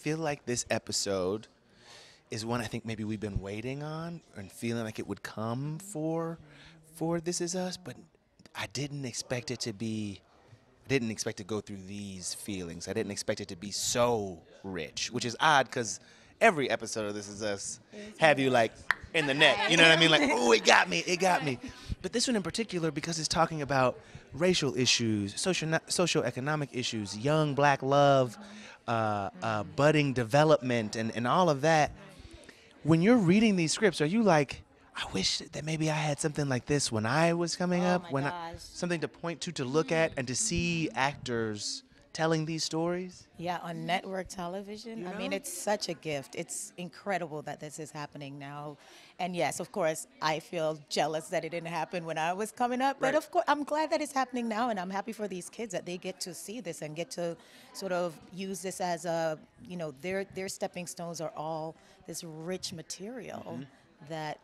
feel like this episode is one I think maybe we've been waiting on and feeling like it would come for for This Is Us, but I didn't expect it to be I didn't expect to go through these feelings. I didn't expect it to be so rich, which is odd because every episode of This Is Us have you like in the neck. You know what I mean? Like, oh, it got me, it got me. But this one in particular, because it's talking about racial issues, social socioeconomic issues, young black love, uh, uh, budding development, and, and all of that. When you're reading these scripts, are you like, I wish that maybe I had something like this when I was coming Oh up, when I, something to point to, to look at, and to see actors telling these stories? Yeah, on network television. I mean, it's such a gift. It's incredible that this is happening now. And yes, of course, I feel jealous that it didn't happen when I was coming up. But Right. of course, I'm glad that it's happening now. And I'm happy for these kids that they get to see this and get to sort of use this as a, you know, their, their stepping stones are all this rich material mm-hmm. that,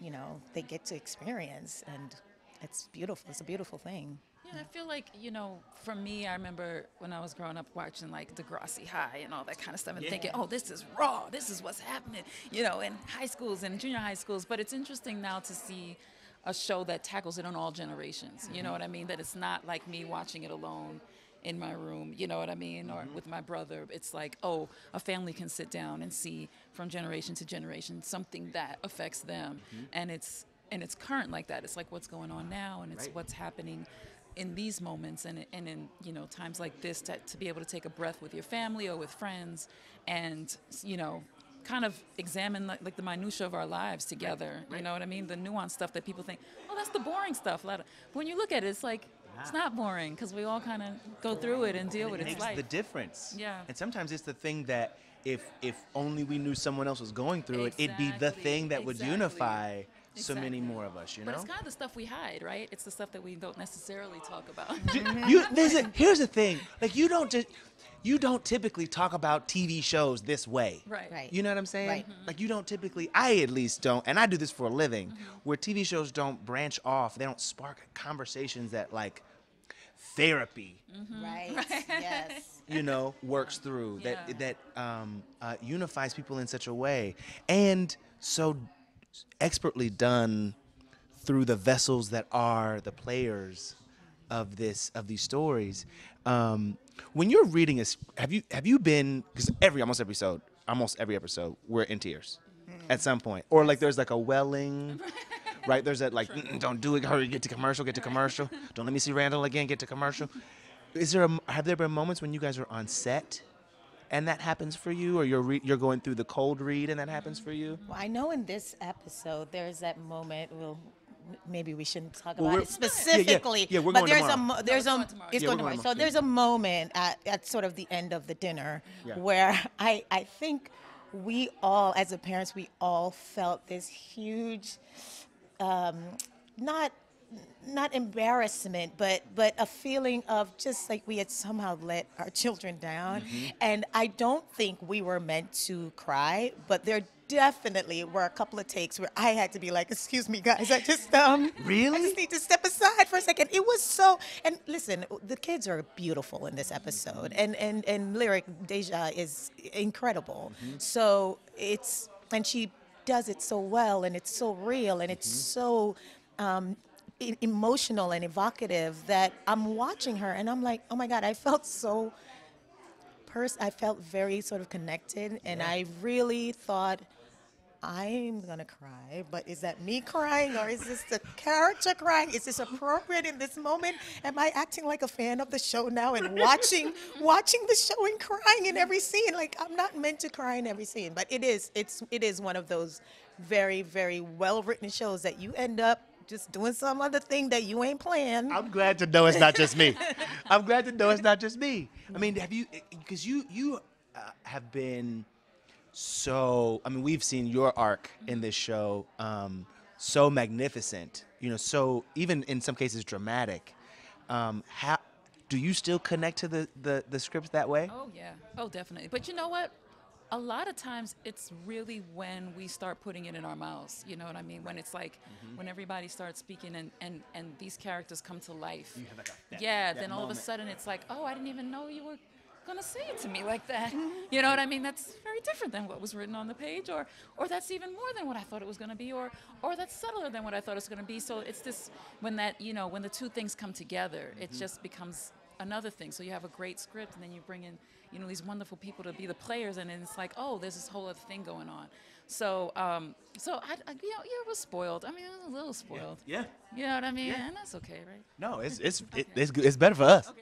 you know, they get to experience. And it's beautiful. It's a beautiful thing. Yeah, I feel like, you know, for me, I remember when I was growing up watching like Degrassi High and all that kind of stuff and thinking, oh, this is raw, this is what's happening, you know, in high schools and junior high schools. But it's interesting now to see a show that tackles it on all generations. You know mm-hmm. what I mean? That it's not like me watching it alone in my room, you know what I mean? Or mm-hmm. with my brother. It's like, oh, a family can sit down and see from generation to generation something that affects them. Mm-hmm. And it's and it's current like that. It's like what's going on now and it's Right. what's happening in these moments and, and in you know times like this to, to be able to take a breath with your family or with friends and you know kind of examine like, like the minutia of our lives together you know what i mean the nuanced stuff that people think oh that's the boring stuff A lot of- but when you look at it it's like it's not boring because we all kind of go through it and deal with it. makes It's life. the difference. Yeah. And sometimes it's the thing that if if only we knew someone else was going through it, it'd be the thing that would unify so many more of us. You know? but it's kind of the stuff we hide, right? It's the stuff that we don't necessarily talk about. you, there's a, here's the thing. Like you don't just you don't typically talk about TV shows this way. right. Right. You know what I'm saying? Right. Like you don't typically, I at least don't, and I do this for a living, where TV shows don't branch off, they don't spark conversations that like therapy, Right. yes. you know, works through that that um, uh, unifies people in such a way, and so expertly done through the vessels that are the players of this of these stories. Um, when you're reading a, s- have you have you been because every almost every episode, almost every episode, we're in tears at some point, or like there's like a welling. Right, there's that like, don't do it. Hurry, get to commercial, get to commercial. Don't let me see Randall again. Get to commercial. Is there a, have there been moments when you guys are on set, and that happens for you, or you're re- you're going through the cold read and that happens for you? Well, I know in this episode there's that moment. Well, m- maybe we shouldn't talk Well, about we're- it yeah, yeah. specifically. Yeah, we're but going there's tomorrow. a mo- there's it's a going it's Yeah, going going tomorrow. So there's a moment at, at sort of the end of the dinner Yeah. where I I think we all as a parents we all felt this huge um, not not embarrassment, but but a feeling of just like we had somehow let our children down. Mm-hmm. And I don't think we were meant to cry, but there definitely were a couple of takes where I had to be like, "Excuse me, guys, I just um, really I just need to step aside for a second. It was so. And listen, the kids are beautiful in this episode, and and and Lyric Deja is incredible. So it's and she does it so well, and it's so real, and it's so. Um, emotional and evocative that I'm watching her and I'm like, oh my God, I felt so pers- I felt very sort of connected and I really thought I'm gonna cry, but is that me crying or is this the character crying? Is this appropriate in this moment? Am I acting like a fan of the show now and watching watching the show and crying in every scene? Like I'm not meant to cry in every scene, but it is it's it is one of those very very well written shows that you end up just doing some other thing that you ain't planned. I'm glad to know it's not just me. I'm glad to know it's not just me. I mean, have you? Because you you uh, have been so. I mean, we've seen your arc in this show. Um, so magnificent. You know, so even in some cases dramatic. Um, how do you still connect to the the, the scripts that way? Oh yeah. Oh definitely. But you know what? A lot of times it's really when we start putting it in our mouths. You know what I mean? When it's like Mm-hmm. when everybody starts speaking and, and, and these characters come to life. Like that- yeah, that then all of a sudden it's like, oh, I didn't even know you were going to say it to me like that. You know what I mean? That's very different than what was written on the page, or or that's even more than what I thought it was going to be, or or that's subtler than what I thought it was going to be. So it's this when that you know when the two things come together, it just becomes another thing. So you have a great script, and then you bring in you know these wonderful people to be the players, and then it's like oh, there's this whole other thing going on. So um, so I, I you know yeah, it was spoiled. I mean, it was a little spoiled. Yeah. You know what I mean? Yeah. And that's okay, right? No, it's it's it, it's good. It's better for us.